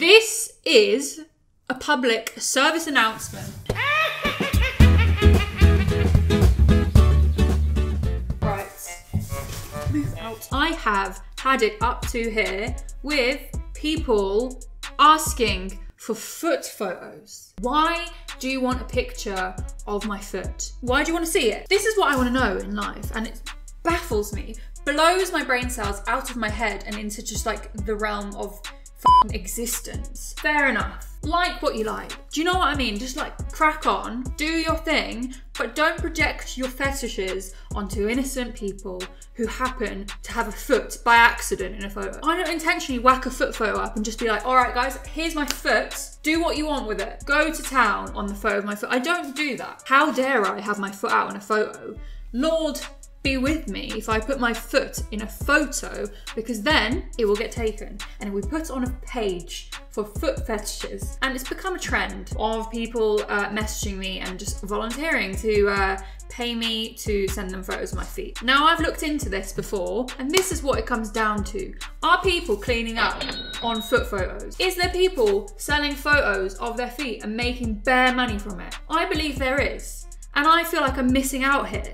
This is a public service announcement. Right. Move out. I have had it up to here with people asking for foot photos. Why do you want a picture of my foot? Why do you want to see it? This is what I want to know in life, and it baffles me, blows my brain cells out of my head and into just like the realm of existence. Fair enough. Like what you like. Do you know what I mean? Just like crack on, do your thing, but don't project your fetishes onto innocent people who happen to have a foot by accident in a photo. I don't intentionally whack a foot photo up and just be like, all right, guys, here's my foot. Do what you want with it. Go to town on the photo of my foot. I don't do that. How dare I have my foot out in a photo? Lord be with me if I put my foot in a photo because then it will get taken and we put on a page for foot fetishes and it's become a trend of people uh, messaging me and just volunteering to uh, pay me to send them photos of my feet. Now I've looked into this before and this is what it comes down to. Are people cleaning up on foot photos? Is there people selling photos of their feet and making bare money from it? I believe there is. And I feel like I'm missing out here.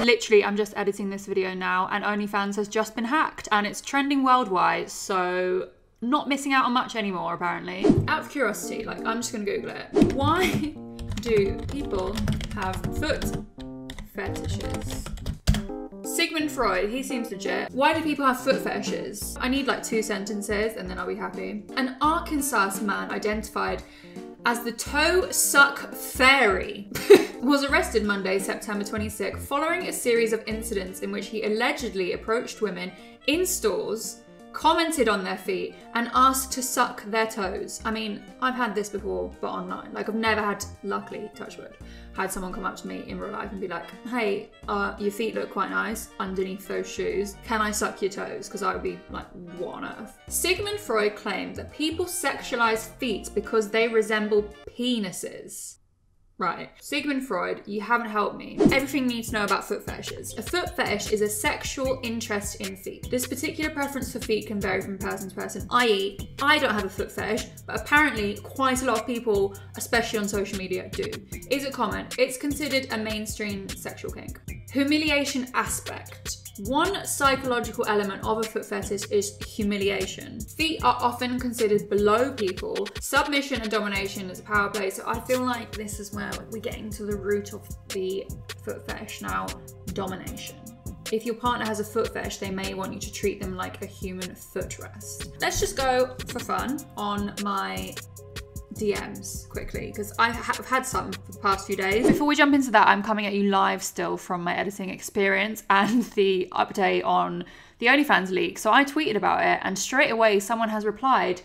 Literally, I'm just editing this video now and OnlyFans has just been hacked and it's trending worldwide, so not missing out on much anymore apparently. Out of curiosity, like I'm just gonna Google it. Why do people have foot fetishes? Sigmund Freud, he seems legit. Why do people have foot fetishes? I need like two sentences and then I'll be happy. An Arkansas man identified as the toe suck fairy was arrested Monday, September 26, following a series of incidents in which he allegedly approached women in stores, commented on their feet, and asked to suck their toes. I mean, I've had this before, but online. Like, I've never had, luckily, touch wood, had someone come up to me in real life and be like, hey, uh, your feet look quite nice underneath those shoes. Can I suck your toes? Because I would be like, what on earth? Sigmund Freud claimed that people sexualize feet because they resemble penises. Right. Sigmund Freud, you haven't helped me. Everything you need to know about foot fetishes. A foot fetish is a sexual interest in feet. This particular preference for feet can vary from person to person, i.e., I don't have a foot fetish, but apparently quite a lot of people, especially on social media, do. Is it common? It's considered a mainstream sexual kink. Humiliation aspect. One psychological element of a foot fetish is humiliation. Feet are often considered below people. Submission and domination is a power play, so I feel like this is where we're getting to the root of the foot fetish now domination. If your partner has a foot fetish, they may want you to treat them like a human footrest. Let's just go for fun on my DMs quickly because I have had some for the past few days. Before we jump into that, I'm coming at you live still from my editing experience and the update on the OnlyFans leak. So I tweeted about it and straight away someone has replied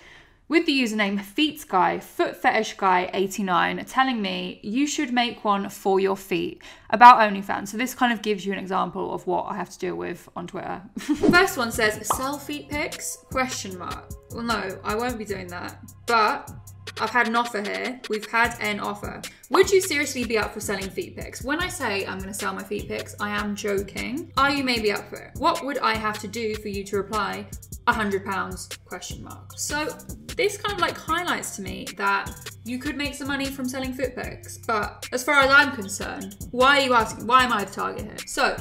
with the username Feet Guy, Foot Fetish Guy 89, telling me you should make one for your feet about OnlyFans. So this kind of gives you an example of what I have to deal with on Twitter. First one says sell feet pics? Question mark. Well, no, I won't be doing that. But I've had an offer here. We've had an offer. Would you seriously be up for selling feet pics? When I say I'm going to sell my feet pics, I am joking. Are you maybe up for it? What would I have to do for you to reply a hundred pounds question mark? So this kind of like highlights to me that you could make some money from selling foot pics. But as far as I'm concerned, why are you asking? Why am I the target here? So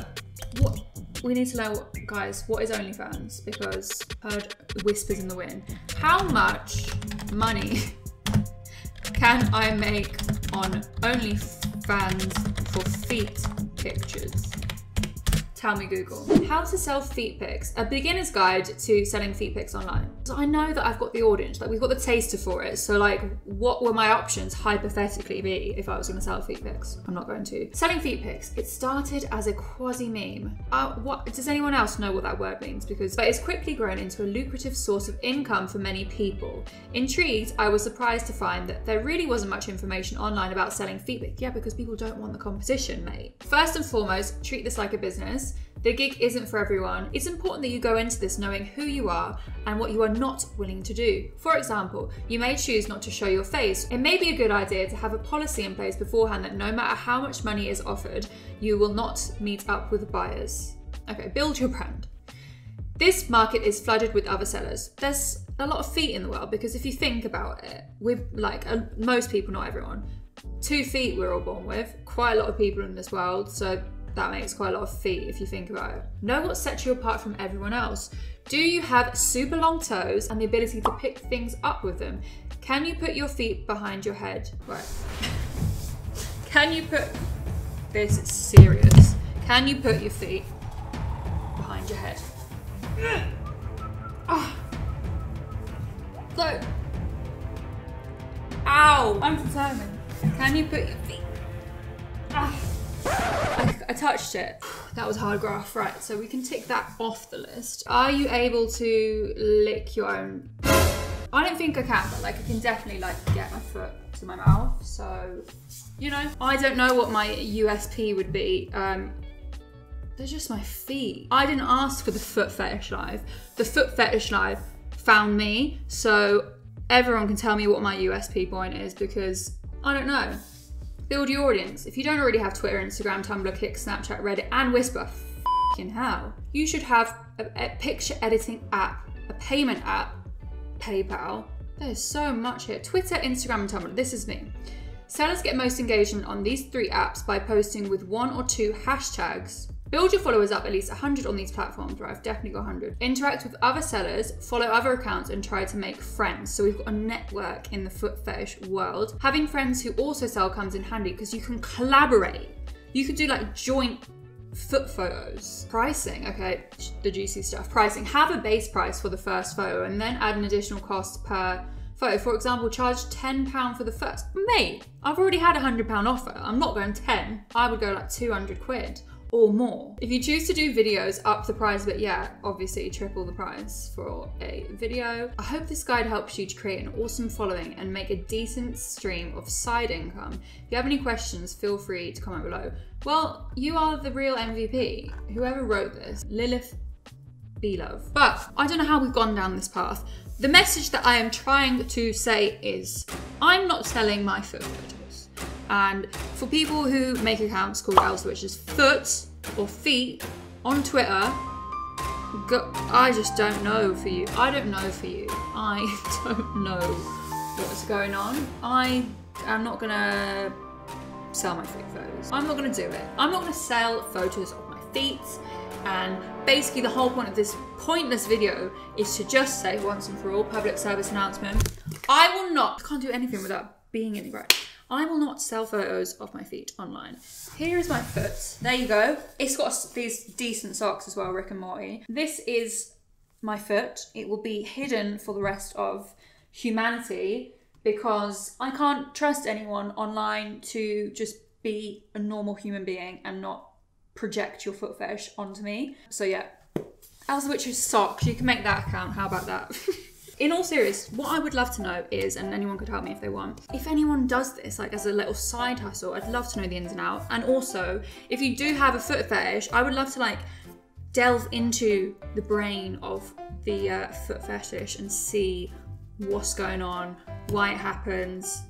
what we need to know, guys, what is OnlyFans? Because I heard whispers in the wind. How much money can I make on OnlyFans for feet pictures? Tell me Google. How to sell feet pics. A beginner's guide to selling feet pics online. So I know that I've got the audience, like we've got the taster for it. So like what would my options hypothetically be if I was gonna sell feet pics? I'm not going to. Selling feet pics. It started as a quasi meme. Uh, what does anyone else know what that word means? Because but it's quickly grown into a lucrative source of income for many people. Intrigued, I was surprised to find that there really wasn't much information online about selling feet pics. Yeah, because people don't want the competition, mate. First and foremost, treat this like a business. The gig isn't for everyone. It's important that you go into this knowing who you are and what you are not willing to do. For example, you may choose not to show your face. It may be a good idea to have a policy in place beforehand that no matter how much money is offered, you will not meet up with buyers. Okay, build your brand. This market is flooded with other sellers. There's a lot of feet in the world because if you think about it, we're like uh, most people, not everyone, two feet we're all born with. Quite a lot of people in this world, so that makes quite a lot of feet if you think about it. Know what sets you apart from everyone else. Do you have super long toes and the ability to pick things up with them? Can you put your feet behind your head? Right. Can you put this is serious? Can you put your feet behind your head? Ah. So, ow! I'm determined. Can you put your feet? I, I touched it. That was hard graph, right? So we can tick that off the list. Are you able to lick your own? I don't think I can, but like I can definitely like get my foot to my mouth. So, you know, I don't know what my USP would be. Um, they're just my feet. I didn't ask for the foot fetish live. The foot fetish live found me. So everyone can tell me what my USP point is because I don't know. Build your audience. If you don't already have Twitter, Instagram, Tumblr, Kik, Snapchat, Reddit, and Whisper, fucking hell, you should have a, a picture editing app, a payment app, PayPal. There's so much here. Twitter, Instagram, and Tumblr. This is me. Sellers get most engagement on these three apps by posting with one or two hashtags Build your followers up at least 100 on these platforms, right? I've definitely got 100. Interact with other sellers, follow other accounts, and try to make friends. So we've got a network in the foot fetish world. Having friends who also sell comes in handy because you can collaborate. You could do like joint foot photos. Pricing, okay, the juicy stuff. Pricing, have a base price for the first photo and then add an additional cost per photo. For example, charge £10 for the first. Mate, I've already had a £100 offer. I'm not going 10. I would go like 200 quid or more. If you choose to do videos, up the price, but yeah, obviously triple the price for a video. I hope this guide helps you to create an awesome following and make a decent stream of side income. If you have any questions, feel free to comment below. Well, you are the real MVP. Whoever wrote this, Lilith Love. But I don't know how we've gone down this path. The message that I am trying to say is I'm not selling my food and for people who make accounts called Elz the Witch's Foot or Feet on Twitter, go, I just don't know for you. I don't know for you. I don't know what's going on. I am not gonna sell my feet photos. I'm not gonna do it. I'm not gonna sell photos of my feet. And basically the whole point of this pointless video is to just say once and for all, public service announcement, I will not, I can't do anything without being in the right. I will not sell photos of my feet online. Here is my foot. There you go. It's got these decent socks as well, Rick and Morty. This is my foot. It will be hidden for the rest of humanity because I can't trust anyone online to just be a normal human being and not project your foot fetish onto me. So yeah, Elz the Witch's socks, you can make that account. How about that? in all seriousness, what I would love to know is, and anyone could help me if they want, if anyone does this like as a little side hustle, I'd love to know the ins and outs. And also, if you do have a foot fetish, I would love to like delve into the brain of the uh, foot fetish and see what's going on, why it happens,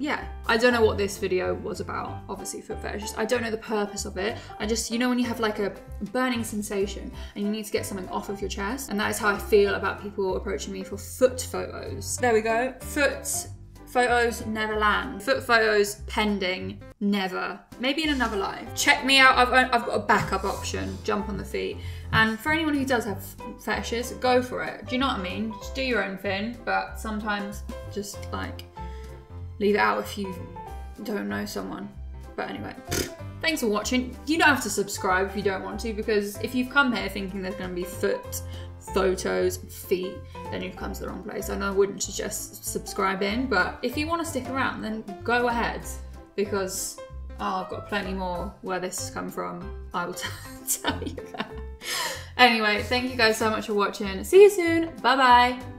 yeah, I don't know what this video was about, obviously foot fetish. I don't know the purpose of it. I just, you know when you have like a burning sensation and you need to get something off of your chest? And that is how I feel about people approaching me for foot photos. There we go. Foot photos never land. Foot photos pending, never. Maybe in another life. Check me out, I've, I've got a backup option, jump on the feet. And for anyone who does have fetishes, go for it. Do you know what I mean? Just do your own thing, but sometimes just like leave it out if you don't know someone. But anyway, thanks for watching. You don't have to subscribe if you don't want to, because if you've come here thinking there's going to be foot photos, feet, then you've come to the wrong place. I know I wouldn't suggest subscribing, but if you want to stick around, then go ahead, because oh, I've got plenty more where this has come from. I will tell you that. Anyway, thank you guys so much for watching. See you soon. Bye bye.